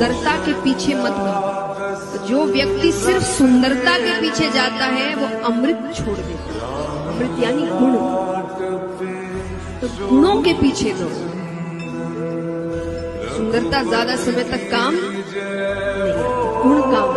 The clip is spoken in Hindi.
सुंदरता के पीछे मत भागो। तो जो व्यक्ति सिर्फ़ सुंदरता के पीछे जाता है, वो अमृत छोड़ देता है। अमृत यानी गुण। तो गुणों के पीछे दो। सुंदरता ज़्यादा समय तक काम नहीं गुण काम